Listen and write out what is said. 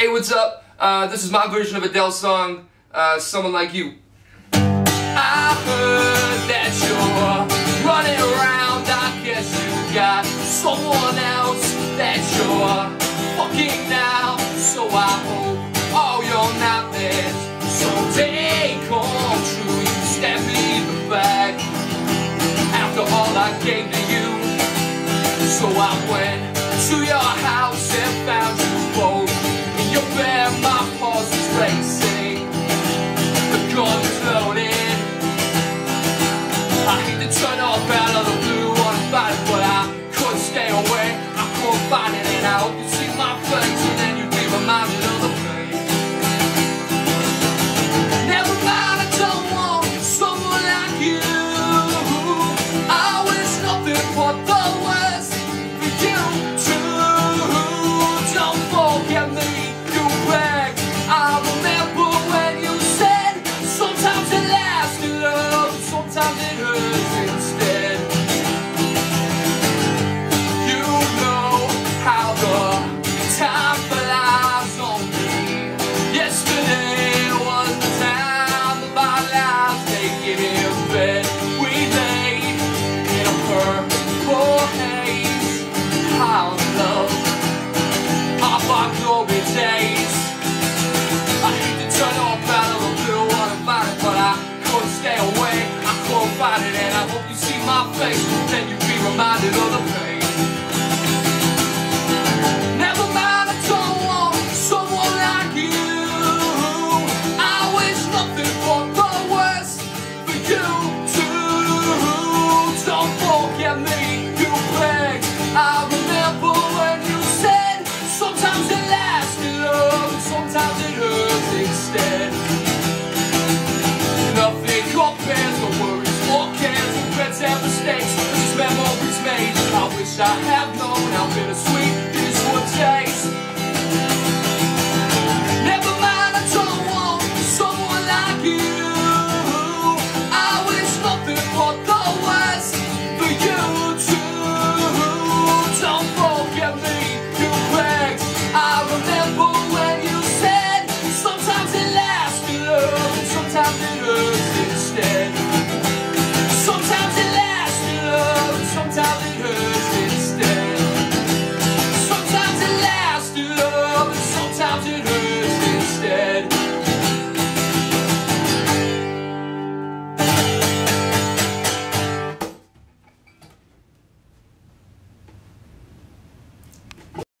Hey, what's up? Uh, this is my version of Adele's song, uh, Someone Like You. I heard that you're running around, I guess you got someone else that you're fucking now. So I hope all your nightmares someday come true. You stab me back after all I gave to you. So I went to your house. my face. I have.